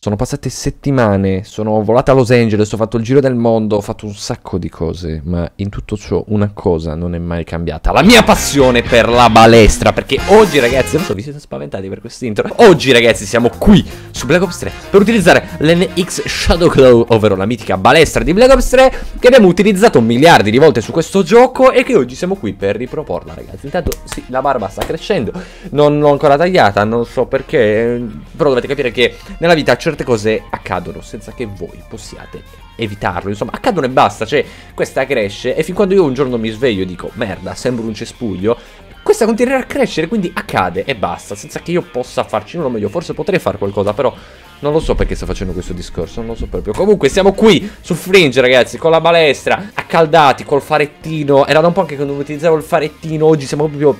Sono passate settimane, sono volata a Los Angeles, ho fatto il giro del mondo, ho fatto un sacco di cose, ma in tutto ciò una cosa non è mai cambiata. La mia passione per la balestra, perché oggi ragazzi, non so, vi siete spaventati per quest'intro. Oggi ragazzi siamo qui su Black Ops 3 per utilizzare l'NX Shadow Claw, ovvero la mitica balestra di Black Ops 3 che abbiamo utilizzato miliardi di volte su questo gioco e che oggi siamo qui per riproporla ragazzi. Intanto sì, la barba sta crescendo, non l'ho ancora tagliata, non so perché, però dovete capire che nella vita certe cose accadono senza che voi possiate evitarlo. Insomma, accadono e basta. Cioè, questa cresce e fin quando io un giorno mi sveglio e dico, merda, sembro un cespuglio, questa continuerà a crescere, quindi accade e basta, senza che io possa farci nulla meglio. Forse potrei fare qualcosa, però non lo so perché sto facendo questo discorso, non lo so proprio. Comunque siamo qui su Fringe, ragazzi, con la balestra, accaldati, col farettino. Era da un po' che non utilizzavo il farettino, oggi siamo proprio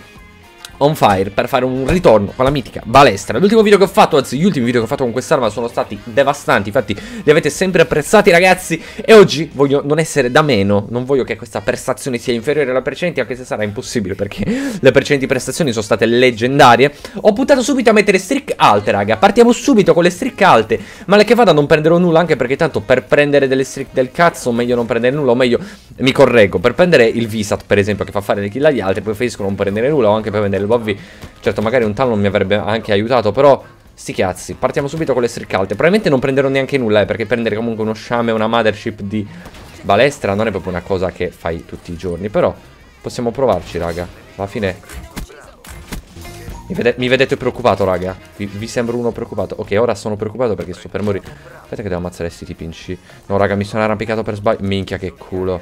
on fire per fare un ritorno con la mitica balestra. L'ultimo video che ho fatto, anzi gli ultimi video che ho fatto con quest'arma sono stati devastanti, infatti li avete sempre apprezzati ragazzi e oggi voglio non essere da meno, non voglio che questa prestazione sia inferiore alla precedenti anche se sarà impossibile perché le precedenti prestazioni sono state leggendarie. Ho puntato subito a mettere streak alte raga, partiamo subito con le streak alte, male che vada non prenderò nulla anche perché tanto per prendere delle streak del cazzo meglio non prendere nulla o meglio mi correggo, per prendere il Visat per esempio che fa fare le kill agli altri preferisco non prendere nulla o anche per prendere Bobby. Certo, magari un talon mi avrebbe anche aiutato, però... Sti cazzi, partiamo subito con le striccalte. Probabilmente non prenderò neanche nulla, eh, perché prendere comunque uno shame e una mothership di balestra non è proprio una cosa che fai tutti i giorni. Però possiamo provarci, raga. Alla fine... Mi, vede mi vedete preoccupato, raga? Vi, vi, sembro uno preoccupato? Ok, ora sono preoccupato perché sto per morire. Aspetta che devo ammazzare sti tipi in C. No, raga, mi sono arrampicato per sbaglio. Minchia, che culo.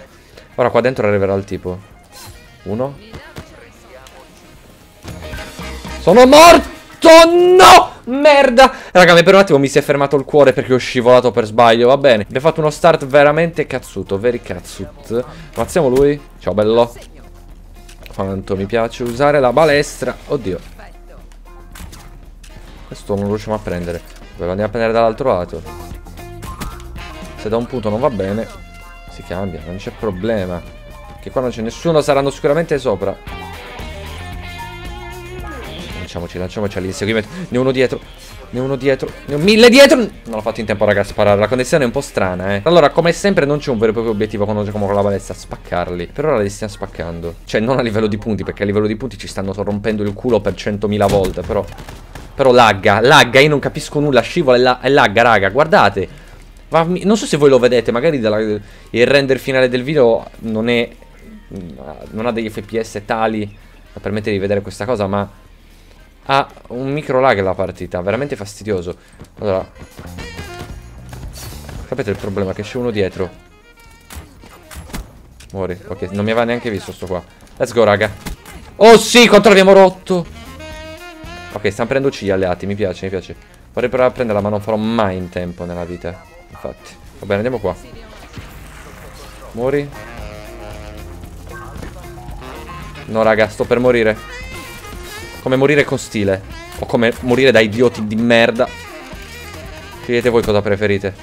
Ora qua dentro arriverà il tipo. Uno. Sono morto! No! Merda! Raga, per un attimo mi si è fermato il cuore perché ho scivolato per sbaglio, va bene. Abbiamo fatto uno start veramente cazzuto, very cazzut. Ammazziamo lui. Ciao, bello. Quanto mi piace usare la balestra. Oddio. Questo non riusciamo a prendere. Lo andiamo a prendere dall'altro lato. Se da un punto non va bene, si cambia, non c'è problema. Che qua non c'è nessuno, saranno sicuramente sopra. Lanciamoci, lanciamoci all'inseguimento. Ne uno dietro. Ne uno dietro. Ne ho mille dietro. Non l'ho fatto in tempo, raga, a sparare. La connessione è un po' strana, eh. Allora, come sempre, non c'è un vero e proprio obiettivo quando giochiamo con la balestra. Spaccarli. Per ora li stiamo spaccando. Cioè, non a livello di punti, perché a livello di punti ci stanno rompendo il culo per 100.000 volte. Però. Però lagga, lagga. Io non capisco nulla. Scivola e, la e lagga, raga. Guardate. Ma, non so se voi lo vedete. Magari dalla, il render finale del video non è. Non ha degli FPS tali da permettere di vedere questa cosa, ma ha un micro lag la partita, veramente fastidioso. Allora, sapete il problema? Che c'è uno dietro. Muori, ok, non mi aveva neanche visto sto qua. Let's go, raga. Oh sì, quanto l'abbiamo rotto. Ok, stanno prendendo C alleati, mi piace, mi piace. Vorrei provare a prenderla, ma non farò mai in tempo nella vita. Infatti. Va bene, andiamo qua. Muori. No, raga, sto per morire. Come morire con stile. O come morire da idioti di merda. Scegliete voi cosa preferite.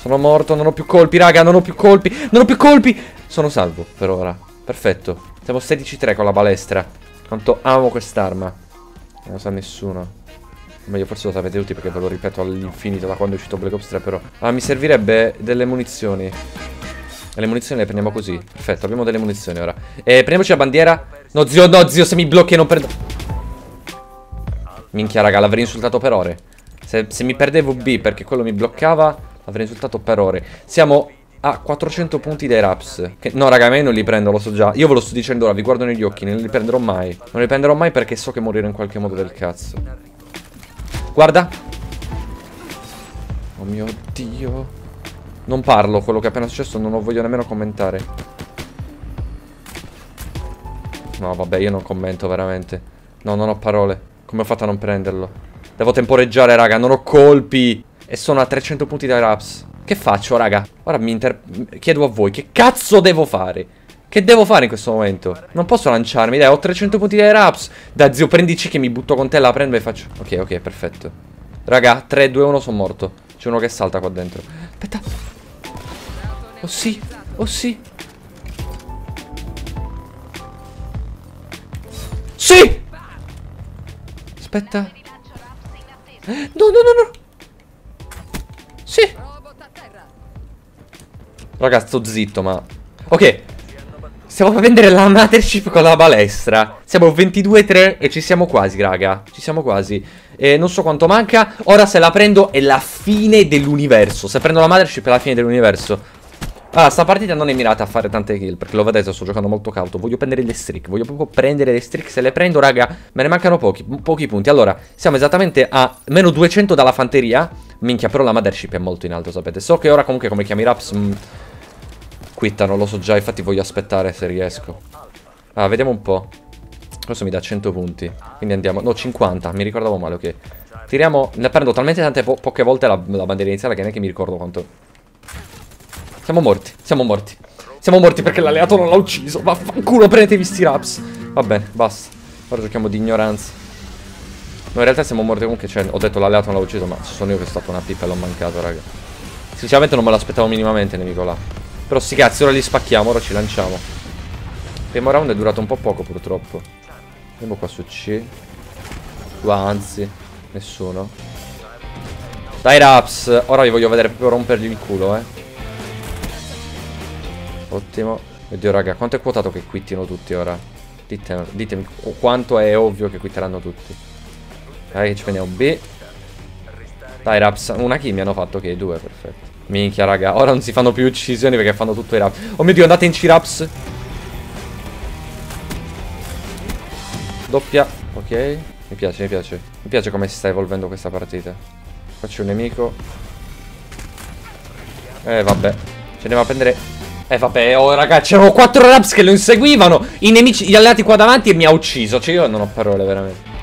Sono morto, non ho più colpi, raga, non ho più colpi. Non ho più colpi. Sono salvo per ora. Perfetto. Siamo 16-3 con la balestra. Quanto amo quest'arma. Non lo sa nessuno. Meglio forse lo sapete tutti perché ve lo ripeto all'infinito da quando è uscito Black Ops 3 però. Ah, mi servirebbe delle munizioni. E le munizioni le prendiamo così. Perfetto, abbiamo delle munizioni ora. E prendiamoci la bandiera. No, zio, no, zio, se mi blocchi non perdo... Minchia, raga, l'avrei insultato per ore. Se, se mi perdevo B perché quello mi bloccava, l'avrei insultato per ore. Siamo a 400 punti dai raps. Che, no, raga, a me non li prendo, lo so già. Io ve lo sto dicendo ora, vi guardo negli occhi, non li prenderò mai. Non li prenderò mai perché so che morirò in qualche modo del cazzo. Guarda. Oh mio Dio. Non parlo, quello che è appena successo non lo voglio nemmeno commentare. No, vabbè, io non commento veramente. No, non ho parole. Come ho fatto a non prenderlo? Devo temporeggiare, raga, non ho colpi. E sono a 300 punti dai raps. Che faccio, raga? Ora mi inter... chiedo a voi, che cazzo devo fare? Che devo fare in questo momento? Non posso lanciarmi, dai, ho 300 punti dai raps. Dai, zio, prendici che mi butto con te, la prendo e faccio... Ok, ok, perfetto. Raga, 3, 2, 1, sono morto. C'è uno che salta qua dentro. Aspetta. Oh sì, oh sì. Sì! Aspetta. No, no, no, no. Sì. Raga, sto zitto, ma... Ok. Stiamo per vendere la Mothership con la balestra. Siamo 22-3 e ci siamo quasi, raga. Ci siamo quasi. E non so quanto manca. Ora se la prendo è la fine dell'universo. Se prendo la Mothership è la fine dell'universo. Allora, sta partita non è mirata a fare tante kill, perché lo vedete, sto giocando molto cauto. Voglio prendere le streak, voglio proprio prendere le streak. Se le prendo, raga, me ne mancano pochi, pochi punti. Allora, siamo esattamente a meno 200 dalla fanteria. Minchia, però la mothership è molto in alto, sapete. So che ora comunque come chiami Raps... Mh, mm, quittano, lo so già, infatti voglio aspettare se riesco. Ah, vediamo un po'. Questo mi dà 100 punti. Quindi andiamo... No, 50, mi ricordavo male, ok. Tiriamo... Ne prendo talmente tante po poche volte la, la bandiera iniziale che neanche mi ricordo quanto... Siamo morti, siamo morti. Siamo morti perché l'alleato non l'ha ucciso. Vaffanculo, prendetevi sti raps. Va bene, basta. Ora giochiamo di ignoranza. No, in realtà siamo morti comunque. Cioè, ho detto l'alleato non l'ha ucciso, ma sono io che sono stato una pippa e l'ho mancato, raga. Sinceramente non me l'aspettavo minimamente, nemico là. Però sti cazzi, ora li spacchiamo, ora ci lanciamo. Primo round è durato un po' poco, purtroppo. Andiamo qua su C. Qua, anzi, nessuno. Dai, Raps. Ora vi voglio vedere proprio rompergli il culo, eh. Ottimo. Oddio raga, quanto è quotato che quittino tutti ora? Ditemi, ditemi quanto è ovvio che quitteranno tutti. Dai che ci prendiamo B. Dai Raps, una kill mi hanno fatto che due, perfetto. Minchia raga, ora non si fanno più uccisioni perché fanno tutto i Raps. Oh mio dio, andate in C-Raps. Doppia, ok. Mi piace, mi piace. Mi piace come si sta evolvendo questa partita. Qua c'è un nemico. Eh vabbè. Ci andiamo a prendere eh vabbè, oh ragazzi, c'erano quattro raps che lo inseguivano. I nemici, gli alleati qua davanti e mi ha ucciso. Cioè io non ho parole veramente.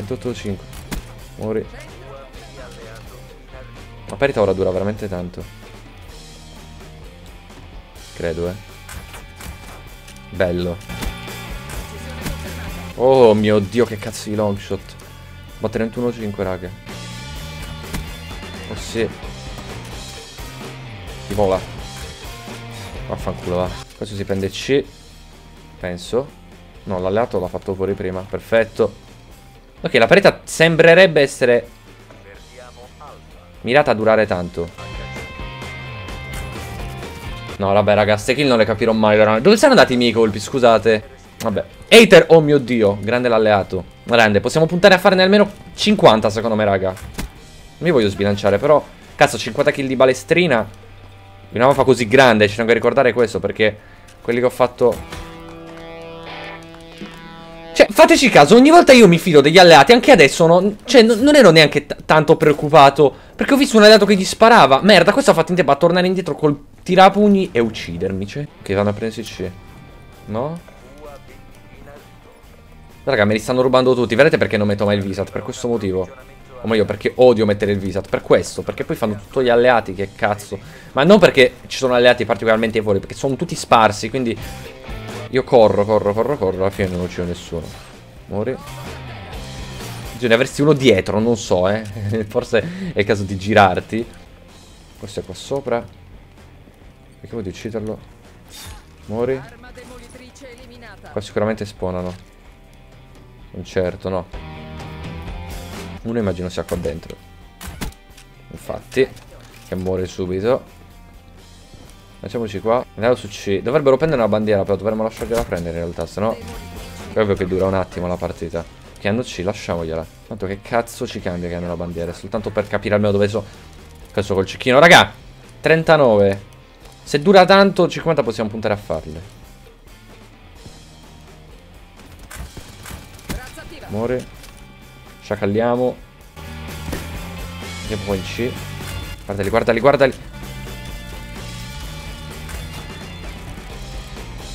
28-5 Muori. La parità ora dura veramente tanto. Credo eh. Bello. Oh mio dio che cazzo di long shot. Ma 31-5 raga. Oh sì. Di vola Vaffanculo va. Questo si prende C Penso. No l'alleato l'ha fatto fuori prima Perfetto. Ok la parete sembrerebbe essere Mirata a durare tanto. No vabbè raga Ste kill non le capirò mai veramente. Dove sono andati i miei colpi scusate? Vabbè. Hater oh mio dio Grande l'alleato. Grande Possiamo puntare a farne almeno 50 secondo me raga. Non mi voglio sbilanciare però Cazzo 50 kill di balestrina una mappa così grande, ci tengo a ricordare questo perché quelli che ho fatto... Cioè, fateci caso, ogni volta io mi fido degli alleati, anche adesso no, cioè, non ero neanche tanto preoccupato, perché ho visto un alleato che gli sparava. Merda, questo ha fatto in tempo a tornare indietro col tirapugni e uccidermi, cioè. Ok, vanno a prendersi C. No? Raga, me li stanno rubando tutti, vedete perché non metto mai il visat? Per questo motivo. O meglio, perché odio mettere il visat. Per questo, perché poi fanno tutto gli alleati, che cazzo. Ma non perché ci sono alleati particolarmente evoli, perché sono tutti sparsi, quindi... Io corro, corro, corro, corro, alla fine non uccido nessuno. Muori. Bisogna aversi uno dietro, non so, eh. Forse è il caso di girarti. Questo è qua sopra. Perché vuoi ucciderlo? Muori. Qua sicuramente spawnano. Non certo, no. Uno immagino sia qua dentro. Infatti, che muore subito. Facciamoci qua. Andiamo su C. Dovrebbero prendere una bandiera, però dovremmo lasciargliela prendere in realtà, se no... È ovvio che dura un attimo la partita. Che hanno C, lasciamogliela. Tanto che cazzo ci cambia che hanno la bandiera? Soltanto per capire almeno dove sono. Questo col cecchino. Raga, 39. Se dura tanto, 50 possiamo puntare a farle. Muore. Sciacalliamo. Andiamo qua in C. Guardali, guardali, guardali.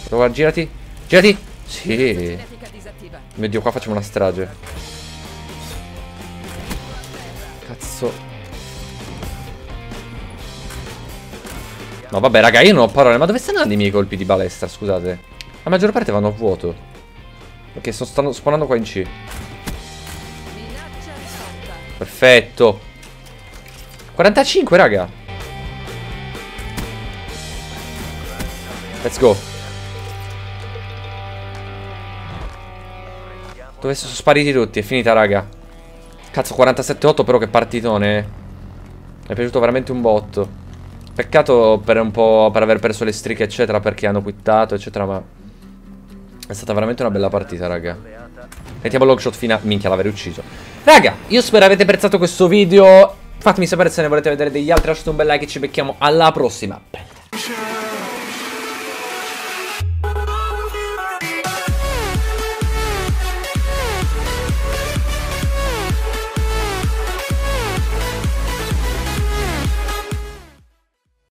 Prova, girati. Girati. Sì. Mio Dio, qua facciamo una strage. Cazzo. No, vabbè, raga, io non ho parole. Ma dove stanno andando i miei colpi di balestra, scusate? La maggior parte vanno a vuoto. Perché stanno spawnando qua in C. Perfetto 45 raga Let's go Dove sono spariti tutti? È finita raga Cazzo 47-8 però che partitone è piaciuto veramente un botto. Peccato per un po' per aver perso le strisce, eccetera, perché hanno quittato, eccetera, ma è stata veramente una bella partita, raga. Mettiamo longshot fino a... Minchia, l'avrei ucciso. Raga, io spero avete apprezzato questo video. Fatemi sapere se ne volete vedere degli altri. Lasciate un bel like e ci becchiamo alla prossima. Bella.